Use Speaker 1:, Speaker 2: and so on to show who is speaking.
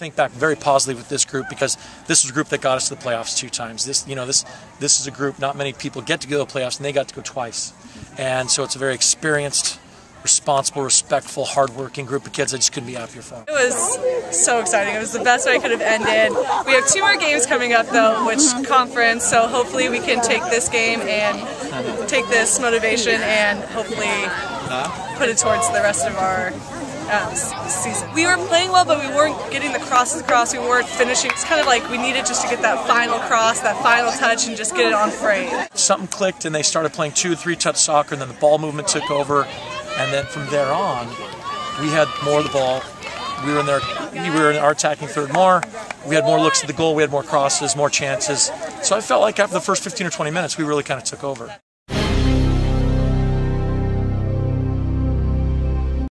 Speaker 1: think back very positively with this group because this was a group that got us to the playoffs two times. This, you know, this this is a group not many people get to go to the playoffs, and they got to go twice. And so it's a very experienced, responsible, respectful, hardworking group of kids. I just couldn't be happier for them.
Speaker 2: It was so exciting. It was the best way I could have ended. We have two more games coming up though, which conference. So hopefully we can take this game and take this motivation and hopefully put it towards the rest of our season. We were playing well, but we weren't getting the crosses across. We weren't finishing. It's kind of like we needed just to get that final cross, that final touch, and just get it on frame.
Speaker 1: Something clicked, and they started playing two, three touch soccer, and then the ball movement took over, and then from there on, we had more of the ball. We were in there. We were in our attacking third more. We had more looks at the goal. We had more crosses, more chances. So I felt like after the first 15 or 20 minutes, we really kind of took over.